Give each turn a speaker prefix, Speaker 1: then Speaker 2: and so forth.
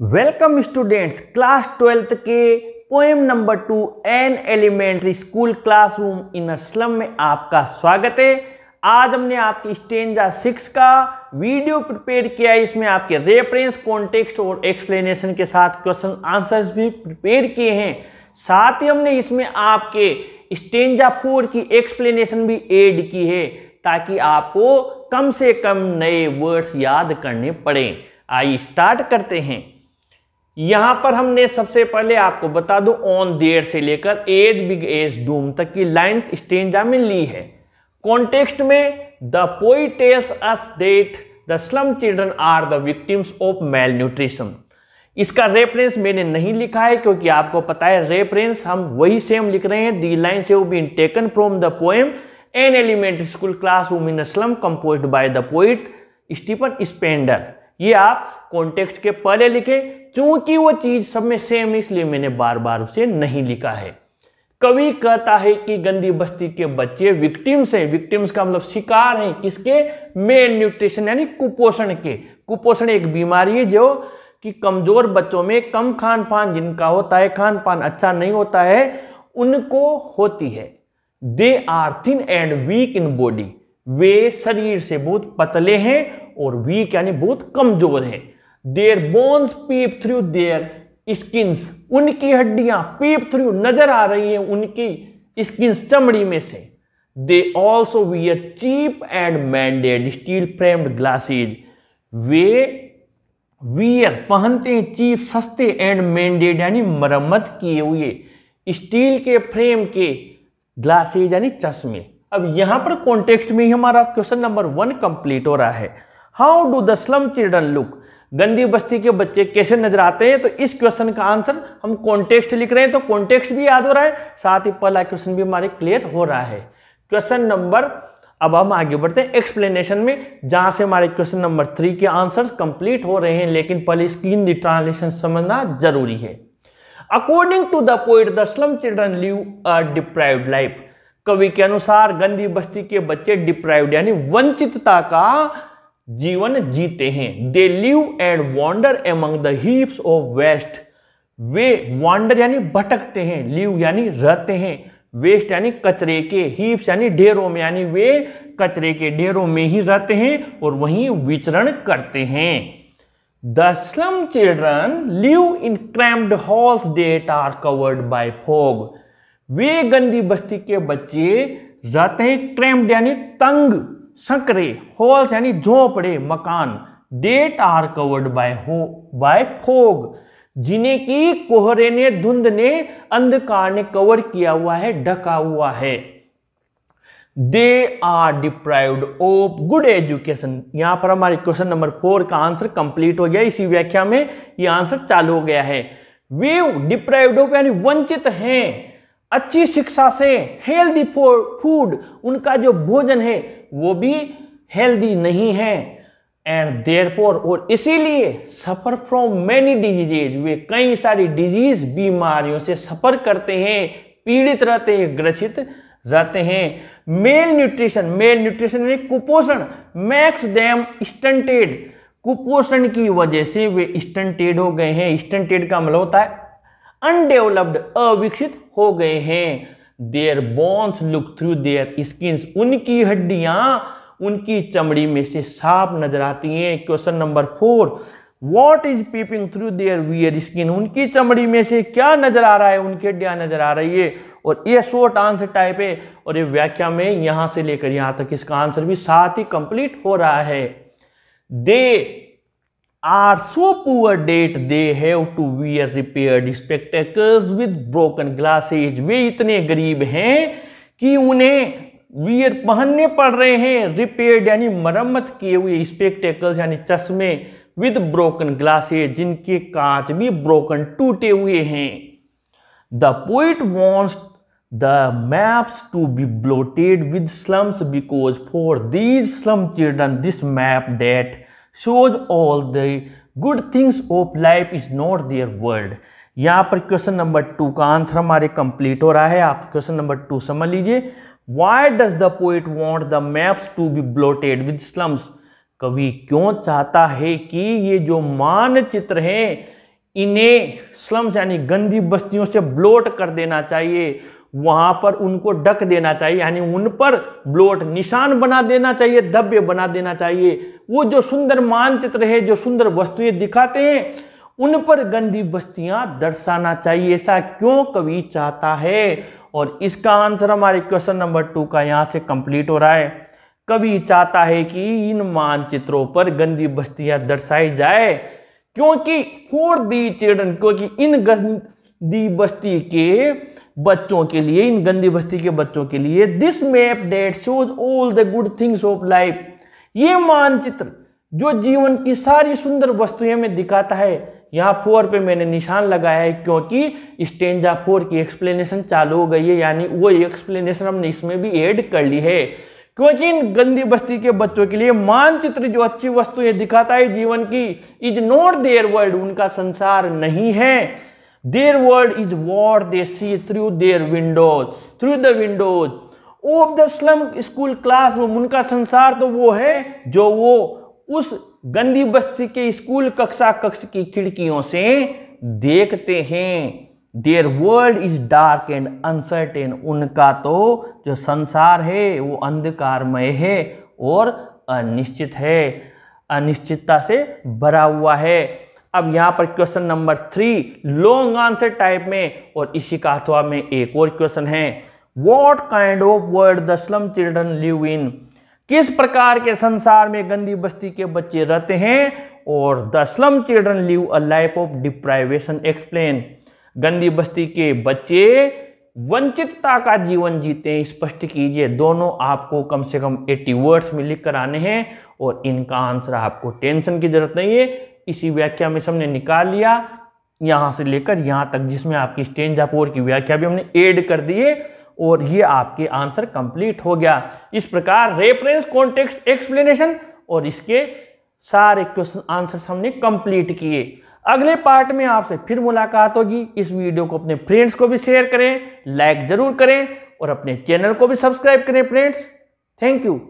Speaker 1: Welcome students class twelfth के poem number two an elementary school classroom in slum में आपका स्वागत है। आज हमने आपकी स्टेंजा सिक्स का वीडियो प्रिपेयर किया है। इसमें आपके रेफरेंस कॉन्टेक्स्ट और एक्सप्लेनेशन के साथ क्वेश्चन आंसर्स भी प्रिपेयर किए हैं। साथ ही हमने इसमें आपके स्टेंजा फोर की एक्सप्लेनेशन भी एड की है, ताकि आपको कम से कम नए वर्ड्स याद करने पड़े। आइए स्टार्ट करते हैं। यहाँ पर हमने सबसे पहले आपको बता दूँ ऑन देयर से लेकर एज बिग एज डूम तक की लाइंस स्टेंजा में ली है। कॉन्टेक्स्ट में the poet tells us that the slum children are the victims of malnutrition इसका रेफरेंस मैंने नहीं लिखा है क्योंकि आपको पता है रेफरेंस हम वही सेम लिख रहे हैं। दी लाइन से been taken from the poem an elementary school class room in slum composed by the poet Stephen Spender ये आप कॉन्टेक्स्ट के पहले लिखे, चूँकि वो चीज़ सब में सेम इसलिए मैंने बार बार उसे नहीं लिखा है। कवि कहता है कि गंदी बस्ती के बच्चे विक्टिम्स हैं। विक्टिम्स का मतलब शिकार हैं। किसके? मेल न्यूट्रिशन यानी कुपोषण के। कुपोषण एक बीमारी है जो कि कमज़ोर बच्चों में कम खान पान जिनका होता है खान पान अच्छा नहीं होता है, उनको होती है। They are thin and weak in body वे शरीर से बहुत पतले हैं और वीक यानी बहुत कमज़ोर है। Their bones peep through their skins उनकी हड्डियाँ पीप थ्रू नज़र आ रही हैं उनकी स्किन्स चमड़ी में से। They also wear cheap and mended steel framed glasses way wear पहनते हैं चीप सस्ते एंड मैंडेड यानी मरम्मत किए हुए। स्टील के फ्रेम के ग्लासेज यानी चश्मे। अब यहाँ पर कॉन्टेक्स्ट में ही हमारा क्वेश्चन नंबर वन कंप्लीट हो रहा है। How do the slum children look गंदी बस्ती के बच्चे कैसे नज़र आते हैं? तो इस क्वेश्चन का आंसर हम कॉन्टेक्स्ट लिख रहे हैं तो कॉन्टेक्स्ट भी याद हो रहा है, साथ ही पहला क्वेश्चन भी हमारे क्लियर हो रहा है। क्वेश्चन नंबर अब हम आगे बढ़ते हैं एक्सप्लेनेशन में, जहाँ से हमारे क्वेश्चन नंबर थ्री के आंसर कंप्लीट हो रहे हैं, लेकिन पहले इसकी हिंदी ट्रांसलेशन समझना ज़रूरी है। According to the poet the slum children live a deprived life कवि के अनुसार गंदी बस्ती के बच्चे डिप्राइव्ड यानी वंचितता का जीवन जीते हैं। They live and wander among the heaps of waste way wander यानी भटकते हैं लिव यानी रहते हैं। वेस्ट यानी कचरे के हीप्स यानी ढेरों में, यानी वे कचरे के ढेरों में ही रहते हैं और वहीं विचरण करते हैं। The slum children live in crammed halls that are covered by fog वे गंदी बस्ती के बच्चे रहते हैं क्रैम्ड यानी तंग। सकरे हॉल्स यानी झोपड़े, मकान, डेट आर कवर्ड बाय हो, बाय फोग, जिन्हें की कोहरे ने, धुंध ने, अंधकार ने कवर किया हुआ है, ढका हुआ है। They are deprived of good education. यहाँ पर हमारे क्वेश्चन नंबर फोर का आंसर कंप्लीट हो गया। इसी व्याख्या में ये आंसर चालू हो गया है। वे डिप्राइव्ड ऑफ़ यानी वंचित हैं। अच्छी शिक्षा से हेल्दी फ़ूड उनका जो भोजन है, वो भी हेल्दी नहीं है। एंड देयर और इसीलिए सफ़र फ्रॉम मैनी डिजीजेज वे कई सारी डिज़ीज़ बीमारियों से सफ़र करते हैं, पीड़ित रहते हैं, ग्रसित रहते हैं। मेल न्यूट्रिशन मेल न्यूट्रिशन कुपोषण मैक्स देम स्टंटेड कुपोषण की वजह से वे स्टंटेड हो गए हैं। स्टंटेड का मतलब होता है अनडेवलप्ड अविकसित हो गए हैं। Their bones look through their skin उनकी हड्डियाँ, उनकी चमड़ी में से साफ़ नज़र आती हैं। Question number four what is peeping through their wear skin उनकी चमड़ी में से क्या नज़र आ रहा है? उनकी हड्डियाँ नज़र आ रही है। और ये शॉर्ट आंसर टाइप है। और ये व्याख्या में यहाँ से लेकर यहाँ तक इसका आंसर भी साथ ही कंप्लीट हो रहा है। They are so poor that they have to wear repaired spectacles with broken glasses वे इतने गरीब हैं कि उन्हें वियर पहनने पड़ रहे हैं। रिपेयर्ड यानी मरम्मत किए हुए स्पेक्टेकल्स यानी चश्मे विद ब्रोकन ग्लासेज जिनके कांच भी ब्रोकन टूटे हुए हैं। The poet wants the maps to be bloated with slums because for these slum children this map that shows all the good things of life is not their world? यहाँ पर question number two का answer हमारे complete हो रहा है। आप question number two समझ लीजिए। Why does the poet want the maps to be bloated with slums कवि क्यों चाहता है कि ये जो मानचित्र हैं, इन्हें स्लम्स यानी गंदी बस्तियों से ब्लोट कर देना चाहिए? वहाँ पर उनको डक देना चाहिए, यानी उन पर ब्लोट निशान बना देना चाहिए, दब्य बना देना चाहिए। वो जो सुंदर मानचित्र है, जो सुंदर वस्तुएँ दिखाते हैं, उन पर गंदी बस्तियाँ दर्शाना चाहिए, ऐसा क्यों कवि चाहता है? और इसका आंसर हमारे क्वेश्चन नंबर टू का यहाँ से कंप्लीट हो रहा है। कवि चाहता है कि इन मानचित्रों पर गंदी बस्तियाँ दर्शाई जाए, क्योंकि फॉर दी चिल्ड्रन, क्योंकि इन गंदी बस्ती के बच्चों के लिए, इन गंदी बस्ती के बच्चों के लिए this map that shows all the good things of life ये मानचित्र जो जीवन की सारी सुंदर वस्तुएँ में दिखाता है। यहाँ फोर पे मैंने निशान लगाया है क्योंकि स्टेंजा फोर की एक्सप्लेनेशन चालू हो गई है, यानी वो एक्सप्लेनेशन हमने इसमें भी ऐड कर ली है। क्योंकि इन गंदी बस्ती के बच्चों के लिए मानचित्र जो अच्छी वस्तुएँ दिखाता है जीवन की इज़ नॉट देयर वर्ल्ड उनका संसार नहीं है। Their world is what they see through their windows through the windows of the slum school classroom उनका संसार तो वो है जो वो उस गंदी बस्ती के स्कूल कक्षा कक्ष की खिड़कियों से देखते हैं। Their world is dark and uncertain उनका तो जो संसार है, वो अंधकारमय है और अनिश्चित है। अनिश्चितता से भरा हुआ है। अब यहाँ पर question number three long answer type में और इसी का में एक और क्वेश्चन है। What kind of world the slum children live in किस प्रकार के संसार में गंदी बस्ती के बच्चे रहते हैं? और the slum children live a life of deprivation explain गंदी बस्ती के बच्चे वंचितता का जीवन जीते हैं, स्पष्ट कीजिए। दोनों आपको कम से कम 80 वर्ड्स में लिख कर आने हैं और इनका आंसर आपको टेंशन की ज़रूरत नहीं है। इसी व्याख्या में हमने निकाल लिया, यहाँ से लेकर यहाँ तक, जिसमें आपकी स्टेंजापोर की व्याख्या भी हमने ऐड कर दिए और ये आपके आंसर कंप्लीट हो गया। इस प्रकार रेफरेंस कॉन्टेक्स्ट एक्सप्लेनेशन और इसके सारे क्वेश्चन आंसर हमने कंप्लीट किए। अगले पार्ट में आपसे फिर मुलाकात होगी। इस वीडियो को अपने फ्रेंड्स को भी शेयर करें लाइक ज़रूर करें, और अपने चैनल को भी सब्सक्राइब करें फ्रेंड्स थैंक यू